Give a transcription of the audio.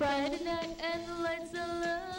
Friday night and the lights are low.